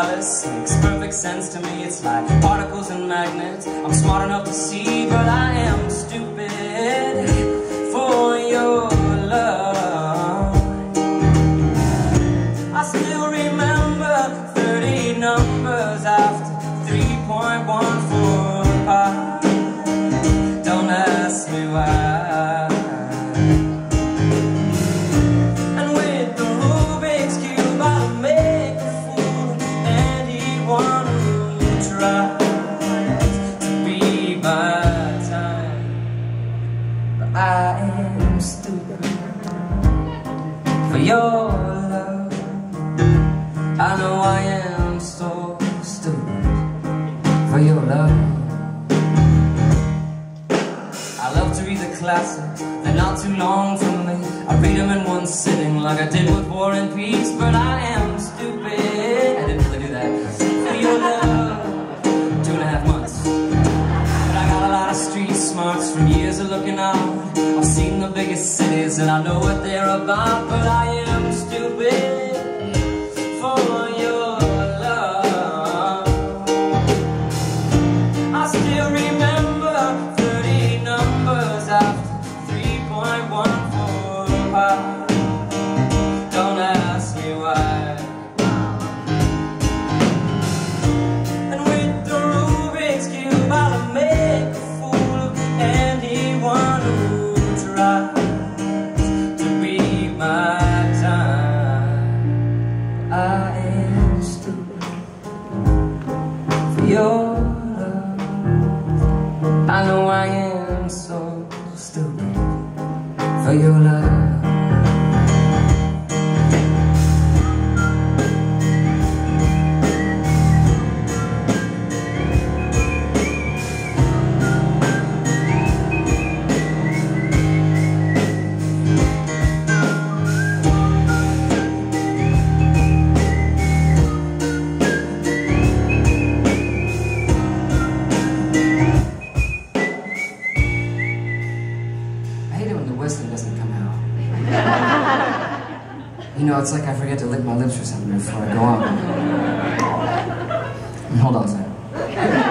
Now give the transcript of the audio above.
this makes perfect sense to me. It's like particles and magnets. I'm smart enough to see But I am stupid For your love. I still remember 30 numbers After 3.14 I am stupid for your love. I know I am so stupid for your love. I love to read the classics, they're not too long for me. I read them in one sitting like I did with War and Peace, but I am stupid. Smarts from years of looking out. I've seen the biggest cities and I know what they're about, but I am stupid your love. I know I am so stupid for your love. You know, it's like I forget to lick my lips or something before I go on. Hold on a second.